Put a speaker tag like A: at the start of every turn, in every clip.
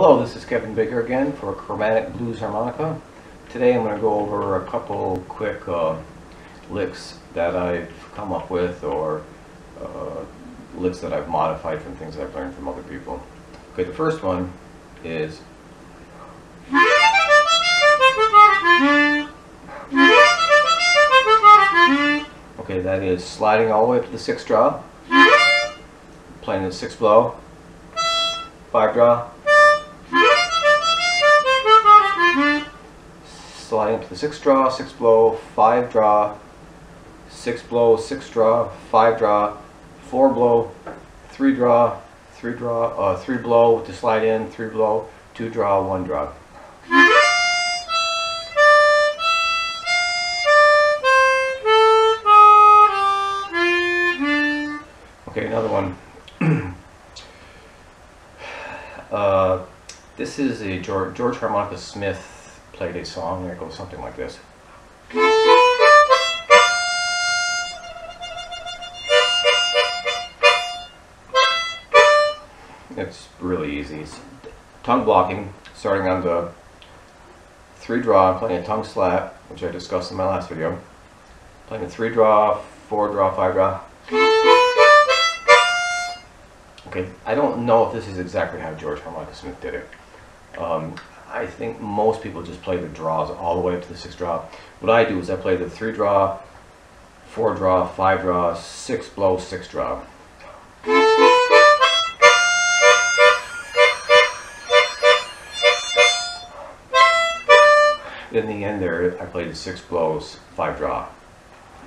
A: Hello, this is Kevin Baker again for Chromatic Blues Harmonica. Today I'm going to go over a couple quick uh, licks that I've come up with or uh, licks that I've modified from things I've learned from other people. Okay, the first one is Okay, that is sliding all the way up to the sixth draw, playing the sixth blow, five draw, sliding up to the sixth draw, six blow, five draw, six blow, six draw, five draw, four blow, three draw, three draw, uh, three blow to slide in, three blow, two draw, one draw. Okay, another one. uh, this is a George, George Harmonica Smith played a song that goes something like this. It's really easy. It's tongue blocking, starting on the three draw, playing a tongue slap, which I discussed in my last video. Playing a three draw, four draw, five draw. Okay, I don't know if this is exactly how George Harmonica Smith did it. Um, I think most people just play the draws all the way up to the six draw. What I do is I play the three draw, four draw, five draw, six blow, six draw. In the end there, I played six blows, five draw.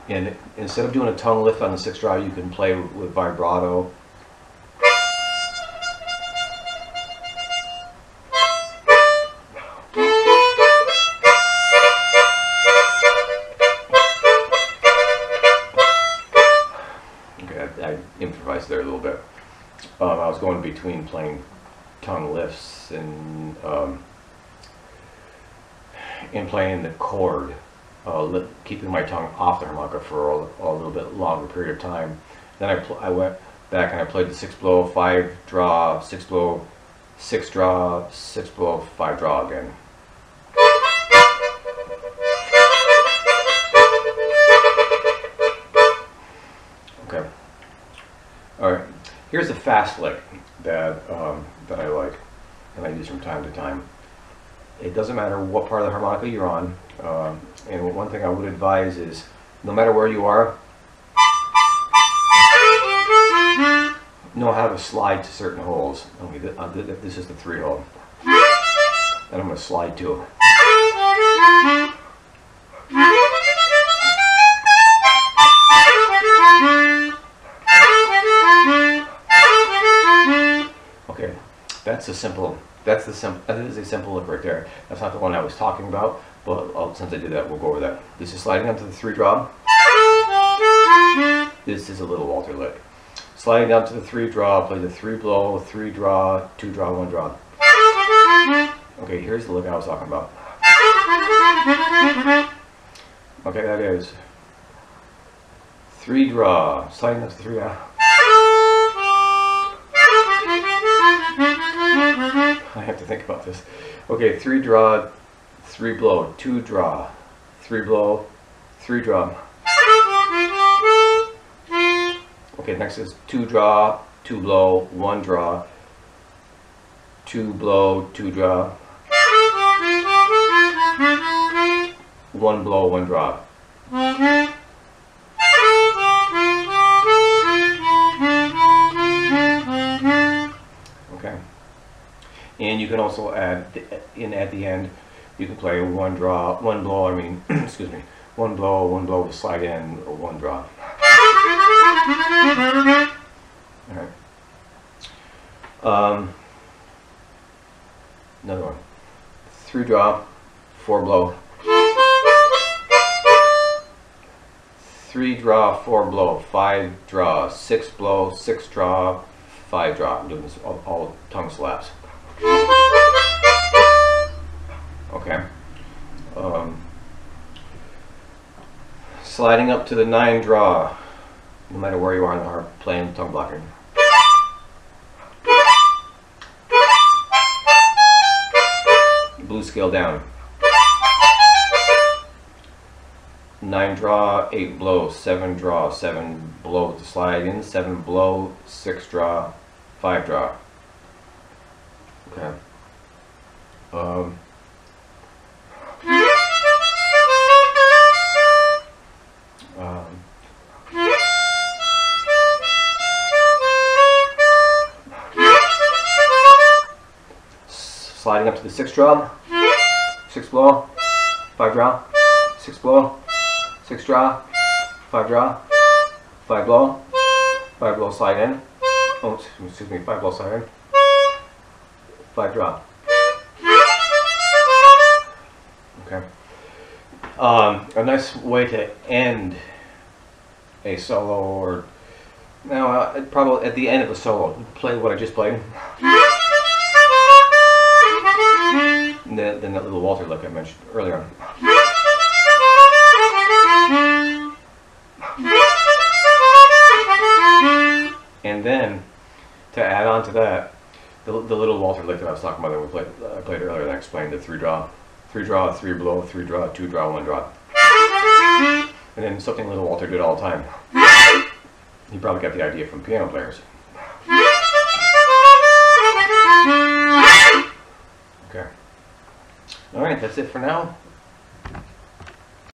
A: And instead of doing a tongue lift on the six draw, you can play with vibrato there a little bit. Um, I was going between playing tongue lifts and um, and playing the chord, uh, keeping my tongue off the harmonica for a, a, little bit longer period of time. Then I, I went back and I played the six blow, five draw, six blow, six draw, six blow, five draw again. All right, here's a fast lick that, um, that I like and I use from time to time. It doesn't matter what part of the harmonica you're on, uh, and one thing I would advise is no matter where you are, know how to slide to certain holes. Okay, uh, this is the three hole. And I'm going to slide to That's a simple, that's the simple, that is a simple look right there. That's not the one I was talking about, but I'll, since I did that, we'll go over that. This is sliding down to the three draw. This is a little Walter lick. Sliding down to the three draw, play the three blow, three draw, two draw, one draw. Okay, here's the look I was talking about. Okay, that is three draw, sliding down to three draw. Have to think about this. Okay, three draw, three blow, two draw, three blow, three draw. Okay, next is two draw, two blow, one draw, two blow, two draw, one blow, one draw. You can also add in at the end you can play one draw one blow I mean excuse me one blow one blow to slide in or one draw. All right. Um, another one. Three draw four blow. Three draw four blow five draw six blow six draw five draw. I'm doing this all, all tongue slaps Okay. Um, sliding up to the nine draw, no matter where you are in the harp, playing tongue blocking. Blue scale down. Nine draw, eight blow, seven draw, seven blow to slide in, seven blow, six draw, five draw. Okay. Um, um, sliding up to the sixth draw, six blow, five draw, six blow, six draw, five draw, five blow, five blow slide in. Oh, excuse me, five blow slide in, five draw. Okay. Um, a nice way to end a solo, or now uh, probably at the end of the solo, play what I just played. Then, then that little Walter lick I mentioned earlier on. And then, to add on to that, the, the little Walter lick that I was talking about that we played, uh, I played earlier, that I explained the three draw, three draw, three blow, three draw, two draw, one draw. And then something little Walter did all the time. He probably got the idea from piano players. Okay. All right, that's it for now.